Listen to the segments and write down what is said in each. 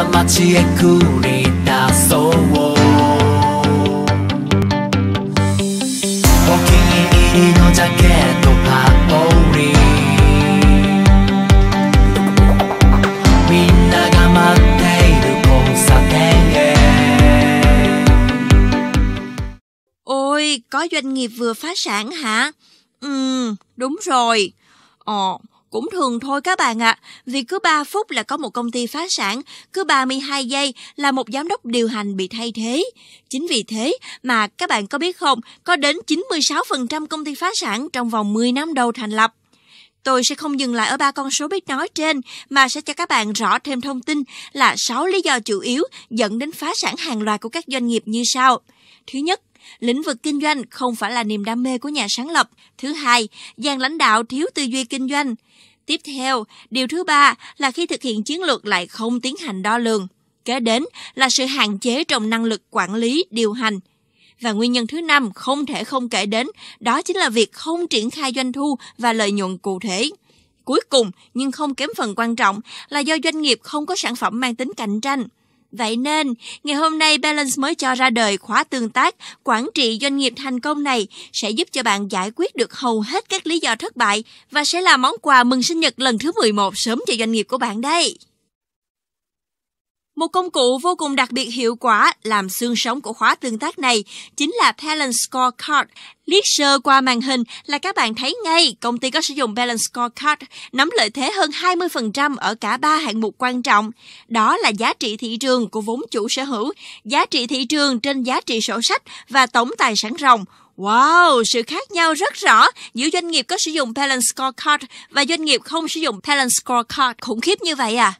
は街へ繰り出そうお気に入りのジャケット羽織みんなが待っている交差点へ Ôi, có doanh nghiệp vừa phá sản hả? Ừ, đúng rồi. Ồ, cũng thường thôi các bạn ạ, vì cứ 3 phút là có một công ty phá sản, cứ 32 giây là một giám đốc điều hành bị thay thế. Chính vì thế mà các bạn có biết không, có đến 96% công ty phá sản trong vòng 10 năm đầu thành lập. Tôi sẽ không dừng lại ở ba con số biết nói trên mà sẽ cho các bạn rõ thêm thông tin là 6 lý do chủ yếu dẫn đến phá sản hàng loạt của các doanh nghiệp như sau. Thứ nhất, lĩnh vực kinh doanh không phải là niềm đam mê của nhà sáng lập. Thứ hai, dàn lãnh đạo thiếu tư duy kinh doanh. Tiếp theo, điều thứ ba là khi thực hiện chiến lược lại không tiến hành đo lường. Kế đến là sự hạn chế trong năng lực quản lý, điều hành. Và nguyên nhân thứ năm không thể không kể đến, đó chính là việc không triển khai doanh thu và lợi nhuận cụ thể. Cuối cùng, nhưng không kém phần quan trọng, là do doanh nghiệp không có sản phẩm mang tính cạnh tranh. Vậy nên, ngày hôm nay Balance mới cho ra đời khóa tương tác quản trị doanh nghiệp thành công này sẽ giúp cho bạn giải quyết được hầu hết các lý do thất bại và sẽ là món quà mừng sinh nhật lần thứ 11 sớm cho doanh nghiệp của bạn đây. Một công cụ vô cùng đặc biệt hiệu quả làm xương sống của khóa tương tác này chính là Balance Scorecard. Liếc sơ qua màn hình là các bạn thấy ngay công ty có sử dụng Balance Scorecard nắm lợi thế hơn 20% ở cả ba hạng mục quan trọng. Đó là giá trị thị trường của vốn chủ sở hữu, giá trị thị trường trên giá trị sổ sách và tổng tài sản ròng. Wow, sự khác nhau rất rõ giữa doanh nghiệp có sử dụng Balance Scorecard và doanh nghiệp không sử dụng Balance Scorecard khủng khiếp như vậy à?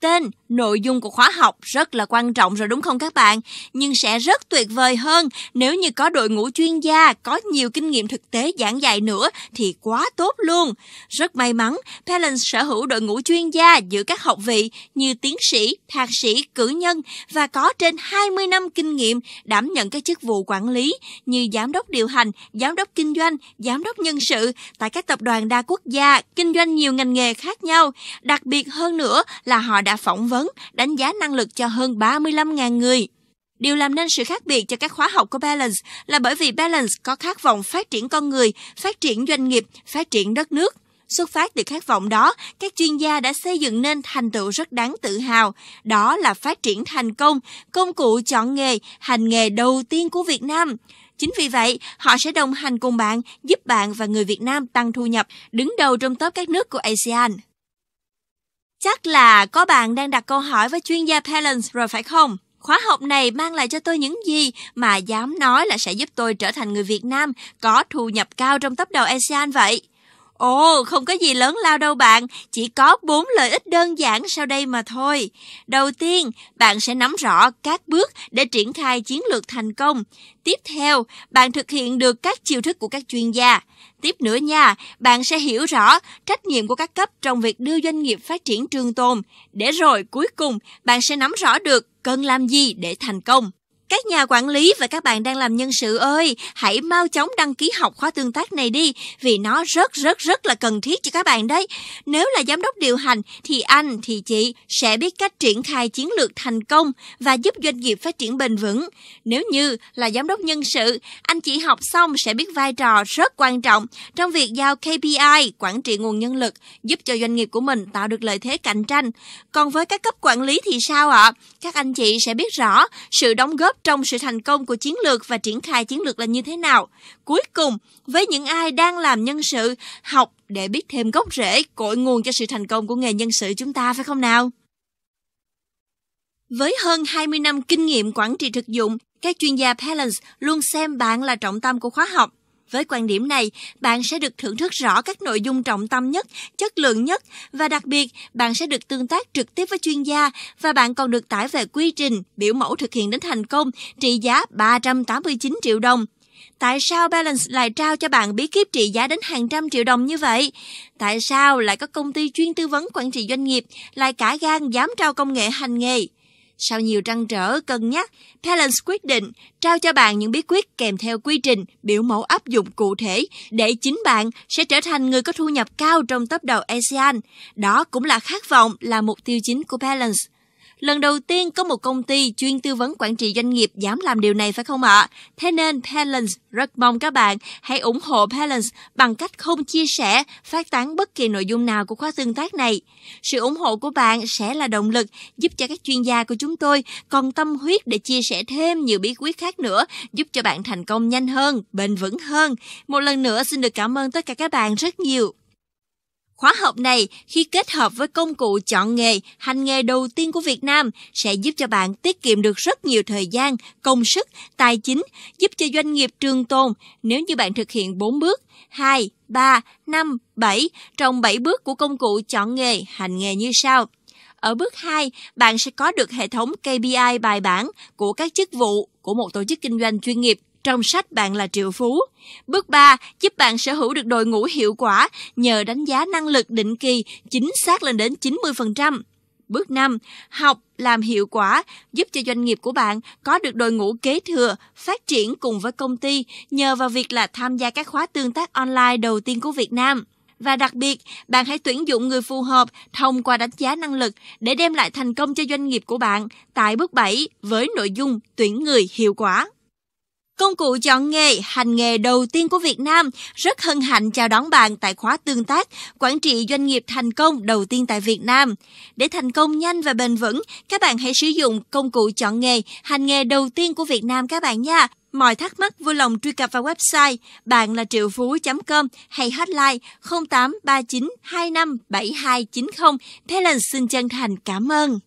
Tên, nội dung của khóa học rất là quan trọng rồi đúng không các bạn? Nhưng sẽ rất tuyệt vời hơn nếu như có đội ngũ chuyên gia, có nhiều kinh nghiệm thực tế giảng dạy nữa thì quá tốt luôn. Rất may mắn, Palance sở hữu đội ngũ chuyên gia giữa các học vị như tiến sĩ, thạc sĩ, cử nhân và có trên 20 năm kinh nghiệm đảm nhận các chức vụ quản lý như giám đốc điều hành, giám đốc kinh doanh, giám đốc nhân sự tại các tập đoàn đa quốc gia, kinh doanh nhiều ngành nghề khác nhau. Đặc biệt hơn nữa là họ đã phỏng vấn, đánh giá năng lực cho hơn 35.000 người. Điều làm nên sự khác biệt cho các khóa học của Balance là bởi vì Balance có khát vọng phát triển con người, phát triển doanh nghiệp, phát triển đất nước. Xuất phát từ khát vọng đó, các chuyên gia đã xây dựng nên thành tựu rất đáng tự hào. Đó là phát triển thành công, công cụ chọn nghề, hành nghề đầu tiên của Việt Nam. Chính vì vậy, họ sẽ đồng hành cùng bạn, giúp bạn và người Việt Nam tăng thu nhập, đứng đầu trong top các nước của ASEAN. Chắc là có bạn đang đặt câu hỏi với chuyên gia Palance rồi phải không? Khóa học này mang lại cho tôi những gì mà dám nói là sẽ giúp tôi trở thành người Việt Nam có thu nhập cao trong top đầu ASEAN vậy? Ồ, không có gì lớn lao đâu bạn, chỉ có bốn lợi ích đơn giản sau đây mà thôi. Đầu tiên, bạn sẽ nắm rõ các bước để triển khai chiến lược thành công. Tiếp theo, bạn thực hiện được các chiêu thức của các chuyên gia. Tiếp nữa nha, bạn sẽ hiểu rõ trách nhiệm của các cấp trong việc đưa doanh nghiệp phát triển trường tồn. Để rồi cuối cùng, bạn sẽ nắm rõ được cần làm gì để thành công. Các nhà quản lý và các bạn đang làm nhân sự ơi, hãy mau chóng đăng ký học khóa tương tác này đi, vì nó rất rất rất là cần thiết cho các bạn đấy. Nếu là giám đốc điều hành thì anh thì chị sẽ biết cách triển khai chiến lược thành công và giúp doanh nghiệp phát triển bền vững. Nếu như là giám đốc nhân sự, anh chị học xong sẽ biết vai trò rất quan trọng trong việc giao KPI, quản trị nguồn nhân lực, giúp cho doanh nghiệp của mình tạo được lợi thế cạnh tranh. Còn với các cấp quản lý thì sao ạ? Các anh chị sẽ biết rõ sự đóng góp trong sự thành công của chiến lược và triển khai chiến lược là như thế nào. Cuối cùng, với những ai đang làm nhân sự, học để biết thêm gốc rễ, cội nguồn cho sự thành công của nghề nhân sự chúng ta phải không nào? Với hơn 20 năm kinh nghiệm quản trị thực dụng, các chuyên gia Palance luôn xem bạn là trọng tâm của khóa học. Với quan điểm này, bạn sẽ được thưởng thức rõ các nội dung trọng tâm nhất, chất lượng nhất và đặc biệt, bạn sẽ được tương tác trực tiếp với chuyên gia và bạn còn được tải về quy trình, biểu mẫu thực hiện đến thành công trị giá 389 triệu đồng. Tại sao Balance lại trao cho bạn bí kíp trị giá đến hàng trăm triệu đồng như vậy? Tại sao lại có công ty chuyên tư vấn quản trị doanh nghiệp lại cả gan dám trao công nghệ hành nghề? Sau nhiều trăn trở, cân nhắc, Talents quyết định trao cho bạn những bí quyết kèm theo quy trình, biểu mẫu áp dụng cụ thể để chính bạn sẽ trở thành người có thu nhập cao trong top đầu ASEAN. Đó cũng là khát vọng, là mục tiêu chính của Palance. Lần đầu tiên có một công ty chuyên tư vấn quản trị doanh nghiệp dám làm điều này phải không ạ? Thế nên Balance rất mong các bạn hãy ủng hộ Balance bằng cách không chia sẻ, phát tán bất kỳ nội dung nào của khóa tương tác này. Sự ủng hộ của bạn sẽ là động lực giúp cho các chuyên gia của chúng tôi còn tâm huyết để chia sẻ thêm nhiều bí quyết khác nữa, giúp cho bạn thành công nhanh hơn, bền vững hơn. Một lần nữa xin được cảm ơn tất cả các bạn rất nhiều. Khóa học này khi kết hợp với công cụ chọn nghề, hành nghề đầu tiên của Việt Nam sẽ giúp cho bạn tiết kiệm được rất nhiều thời gian, công sức, tài chính, giúp cho doanh nghiệp trường tồn nếu như bạn thực hiện 4 bước 2, 3, 5, 7 trong 7 bước của công cụ chọn nghề, hành nghề như sau. Ở bước 2, bạn sẽ có được hệ thống KPI bài bản của các chức vụ của một tổ chức kinh doanh chuyên nghiệp trong sách bạn là triệu phú. Bước 3 giúp bạn sở hữu được đội ngũ hiệu quả nhờ đánh giá năng lực định kỳ chính xác lên đến 90%. Bước 5. Học làm hiệu quả giúp cho doanh nghiệp của bạn có được đội ngũ kế thừa, phát triển cùng với công ty nhờ vào việc là tham gia các khóa tương tác online đầu tiên của Việt Nam. Và đặc biệt, bạn hãy tuyển dụng người phù hợp thông qua đánh giá năng lực để đem lại thành công cho doanh nghiệp của bạn tại bước 7 với nội dung tuyển người hiệu quả. Công cụ chọn nghề, hành nghề đầu tiên của Việt Nam rất hân hạnh chào đón bạn tại khóa tương tác quản trị doanh nghiệp thành công đầu tiên tại Việt Nam. Để thành công nhanh và bền vững, các bạn hãy sử dụng công cụ chọn nghề, hành nghề đầu tiên của Việt Nam các bạn nha. Mọi thắc mắc vui lòng truy cập vào website bạn là triệu phú.com hay hotline 0839 25 7290. Thế xin chân thành cảm ơn.